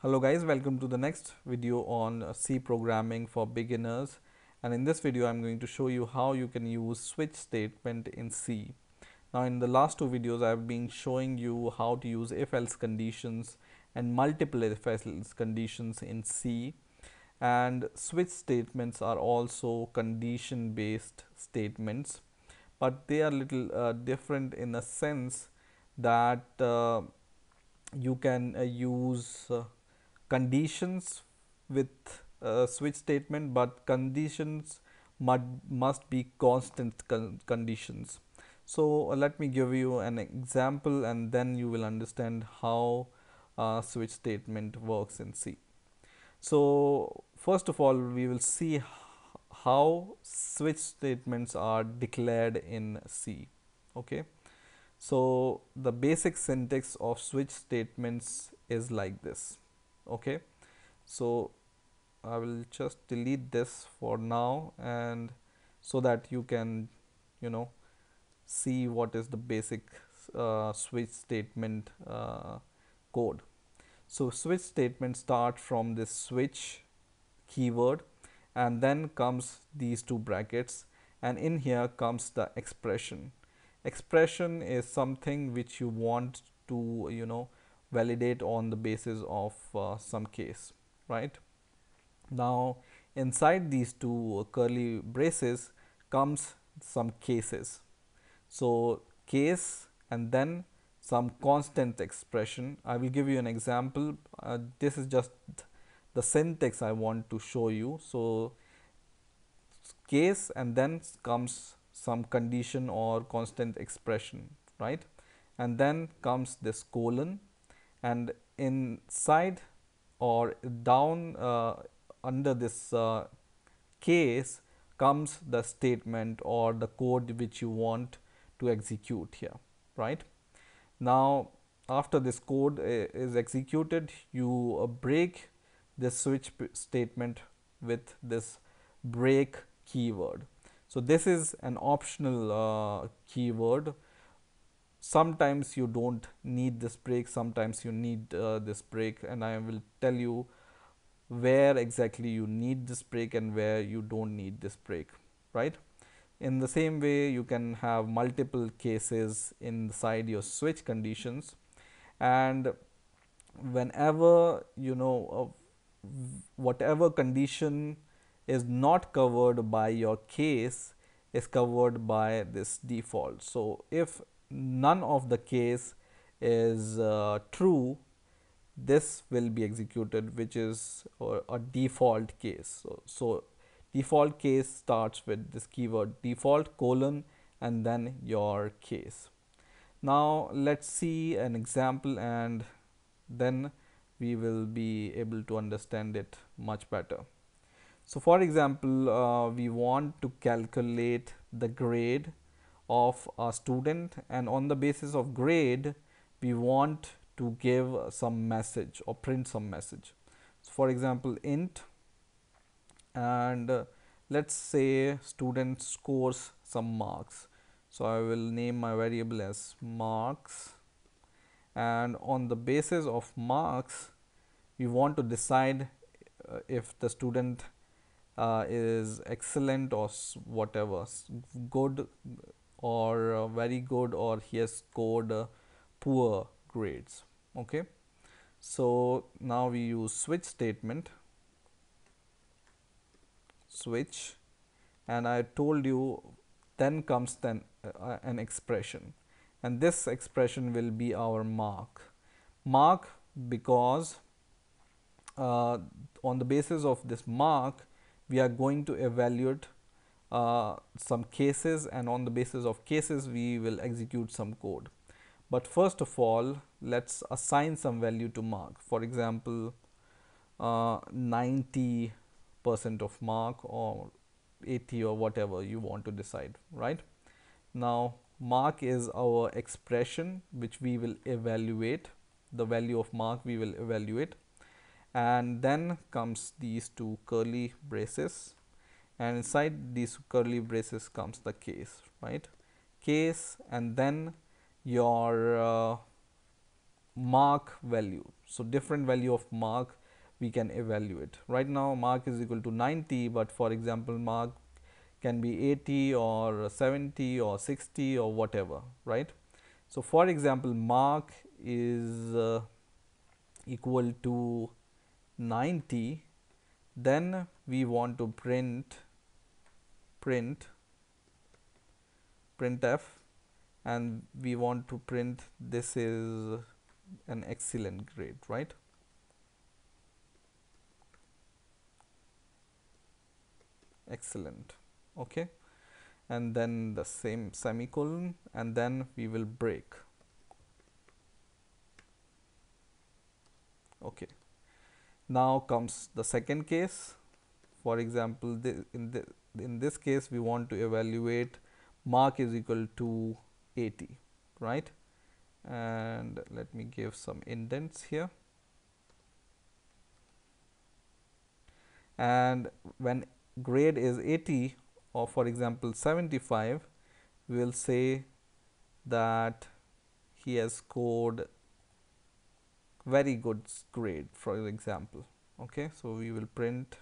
Hello guys, welcome to the next video on uh, C programming for beginners and in this video I'm going to show you how you can use switch statement in C. Now in the last two videos I've been showing you how to use if else conditions and multiple if else conditions in C and switch statements are also condition based statements but they are little uh, different in a sense that uh, you can uh, use uh, conditions with a switch statement but conditions must, must be constant con conditions. So uh, let me give you an example and then you will understand how uh, switch statement works in C. So first of all we will see how switch statements are declared in C okay? So the basic syntax of switch statements is like this okay. So I will just delete this for now and so that you can you know see what is the basic uh, switch statement uh, code. So switch statement start from this switch keyword and then comes these two brackets and in here comes the expression. Expression is something which you want to you know validate on the basis of uh, some case right? Now inside these two curly braces comes some cases. So case and then some constant expression. I will give you an example. Uh, this is just the syntax i want to show you. So case and then comes some condition or constant expression right? And then comes this colon and inside or down uh, under this uh, case comes the statement or the code which you want to execute here right? Now after this code uh, is executed you uh, break this switch statement with this break keyword. So this is an optional uh, keyword sometimes you don't need this break sometimes you need uh, this break and I will tell you where exactly you need this break and where you don't need this break right? In the same way you can have multiple cases inside your switch conditions. And whenever you know uh, whatever condition is not covered by your case is covered by this default. So if none of the case is uh, true this will be executed which is uh, a default case. So, so default case starts with this keyword default colon and then your case. Now let's see an example and then we will be able to understand it much better. So for example uh, we want to calculate the grade of a student and on the basis of grade we want to give some message or print some message. So, for example int and uh, let's say student scores some marks. So, I will name my variable as marks and on the basis of marks we want to decide uh, if the student uh, is excellent or whatever good or uh, very good or he has scored uh, poor grades. Okay? So now we use switch statement. Switch. And I told you then comes then uh, an expression. And this expression will be our mark. Mark because uh, on the basis of this mark we are going to evaluate uh, some cases and on the basis of cases we will execute some code. But first of all let's assign some value to mark for example uh, 90 percent of mark or 80 or whatever you want to decide right. Now mark is our expression which we will evaluate the value of mark we will evaluate and then comes these two curly braces and inside these curly braces comes the case right case and then your uh, mark value. So, different value of mark we can evaluate. Right now mark is equal to 90, but for example mark can be 80 or 70 or 60 or whatever, right. So, for example mark is uh, equal to 90, then we want to print print printf and we want to print this is an excellent grade, right. excellent okay? And then the same semicolon and then we will break. Okay. Now comes the second case. For example the, in the in this case we want to evaluate mark is equal to 80 right? And let me give some indents here. And when grade is 80 or for example 75 we will say that he has scored very good grade for example. Okay so we will print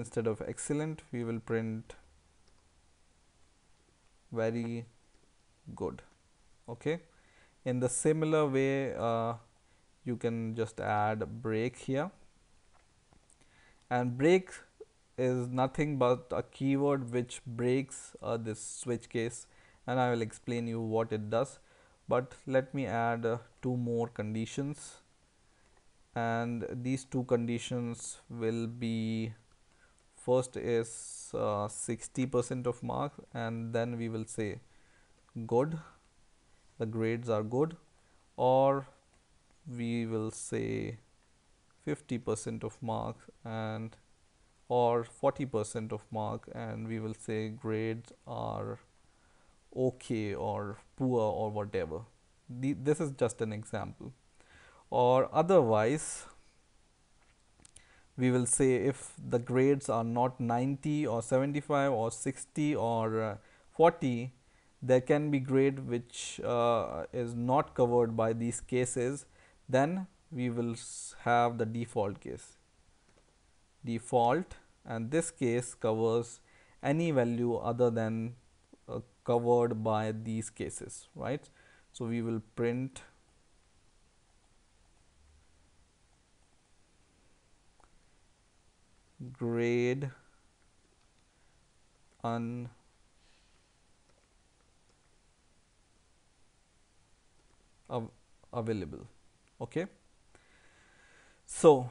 instead of excellent we will print very good. Okay? In the similar way uh, you can just add break here. And break is nothing but a keyword which breaks uh, this switch case. And I will explain you what it does. But let me add uh, two more conditions. And these two conditions will be first is uh, 60 percent of mark and then we will say good. The grades are good. Or we will say 50 percent of mark and or 40 percent of mark and we will say grades are okay or poor or whatever. The, this is just an example. Or otherwise we will say if the grades are not 90 or 75 or 60 or uh, 40 there can be grade which uh, is not covered by these cases then we will have the default case. Default and this case covers any value other than uh, covered by these cases right? So we will print grade un av available. Okay? So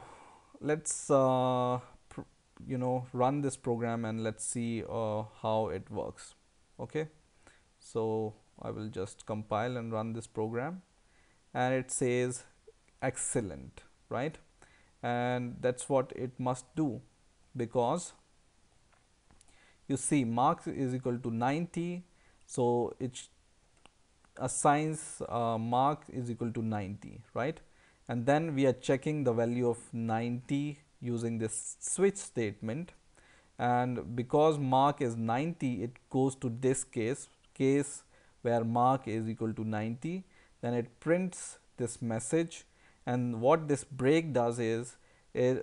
let's uh, you know run this program and let's see uh, how it works. Okay? So I will just compile and run this program. And it says excellent right? And that's what it must do because you see marks is equal to 90 so it assigns uh, mark is equal to 90 right? And then we are checking the value of 90 using this switch statement. And because mark is 90 it goes to this case case where mark is equal to 90 then it prints this message. And what this break does is if,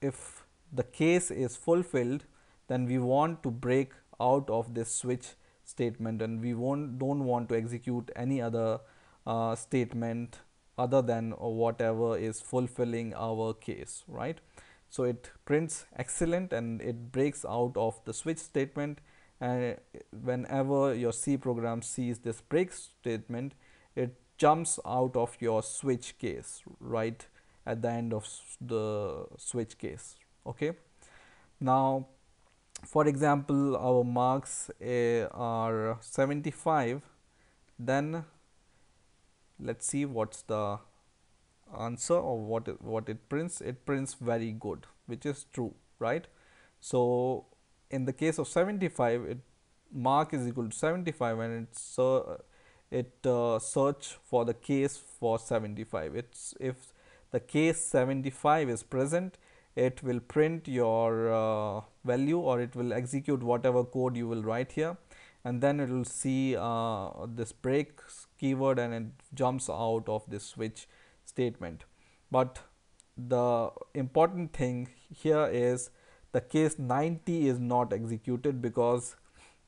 if the case is fulfilled then we want to break out of this switch statement and we won't don't want to execute any other uh, statement other than whatever is fulfilling our case right? So it prints excellent and it breaks out of the switch statement. And whenever your C program sees this break statement it jumps out of your switch case right at the end of the switch case okay. Now for example our marks uh, are 75 then let's see what's the answer or what it, what it prints. It prints very good which is true right? So in the case of 75 it mark is equal to 75 and it's uh, it uh, search for the case for 75 it's if the case 75 is present it will print your uh, value or it will execute whatever code you will write here. And then it will see uh, this break keyword and it jumps out of this switch statement. But the important thing here is the case 90 is not executed because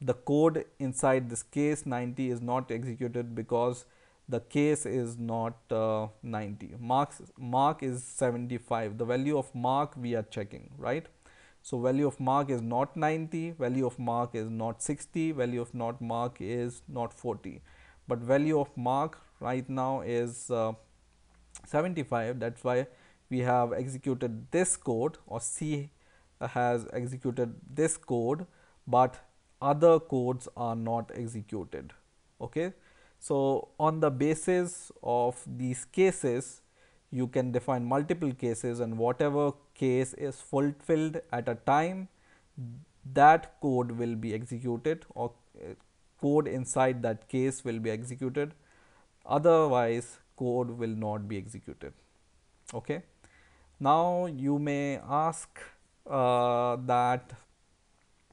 the code inside this case 90 is not executed because the case is not uh, 90 marks mark is 75 the value of mark we are checking right? So value of mark is not 90 value of mark is not 60 value of not mark is not 40 but value of mark right now is uh, 75 that's why we have executed this code or C has executed this code but other codes are not executed. Okay so on the basis of these cases you can define multiple cases and whatever case is fulfilled at a time that code will be executed or uh, code inside that case will be executed. Otherwise code will not be executed. Okay? Now you may ask uh, that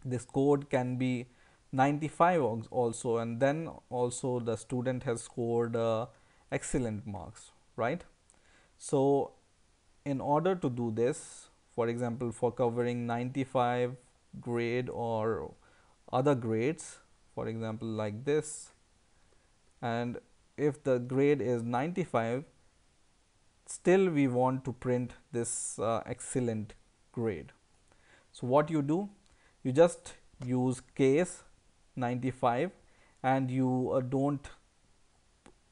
this code can be 95 also and then also the student has scored uh, excellent marks right so in order to do this for example for covering 95 grade or other grades for example like this and if the grade is 95 still we want to print this uh, excellent grade. So what you do you just use case 95 and you uh, don't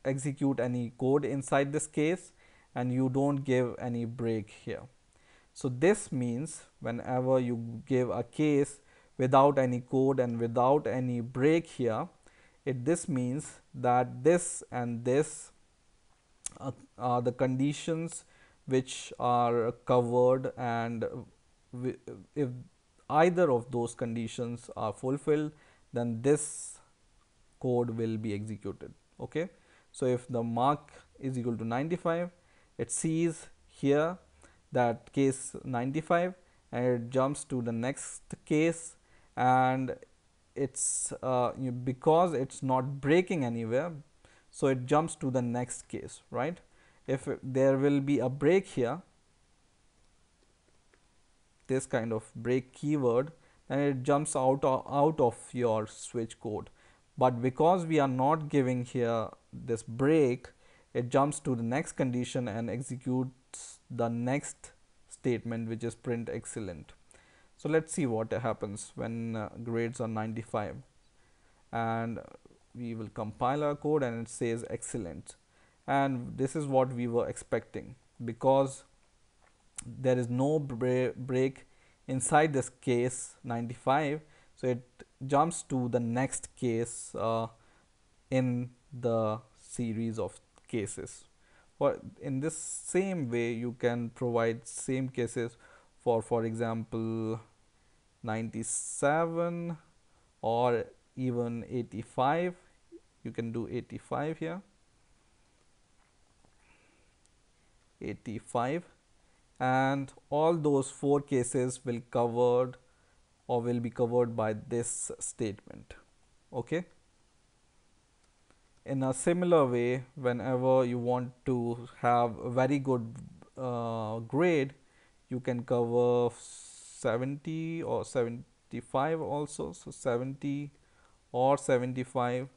execute any code inside this case and you don't give any break here. So this means whenever you give a case without any code and without any break here it this means that this and this uh, are the conditions which are covered and if either of those conditions are fulfilled then this code will be executed. Okay? So if the mark is equal to 95 it sees here that case 95 and it jumps to the next case and it's uh, because it's not breaking anywhere so it jumps to the next case right? If there will be a break here this kind of break keyword then it jumps out of, out of your switch code. But because we are not giving here this break it jumps to the next condition and executes the next statement which is print excellent. So let's see what happens when uh, grades are 95 and we will compile our code and it says excellent. And this is what we were expecting. Because there is no break inside this case 95 so it jumps to the next case uh, in the series of cases. For in this same way you can provide same cases for for example 97 or even 85 you can do 85 here. 85 and all those four cases will covered or will be covered by this statement. Okay? In a similar way whenever you want to have a very good uh, grade you can cover 70 or 75 also. So 70 or 75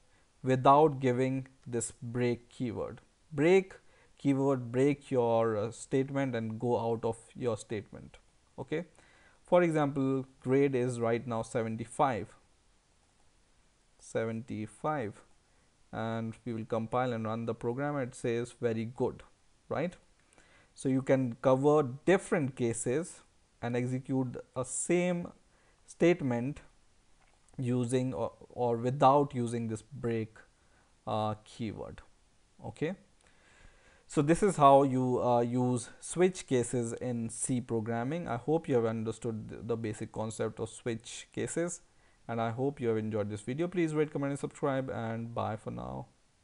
without giving this break keyword. Break keyword break your uh, statement and go out of your statement. Okay. For example, grade is right now 75. 75 and we will compile and run the program it says very good right so you can cover different cases and execute a same statement using or, or without using this break uh, keyword okay so this is how you uh, use switch cases in C programming. I hope you have understood the basic concept of switch cases and I hope you have enjoyed this video. Please rate, comment and subscribe and bye for now.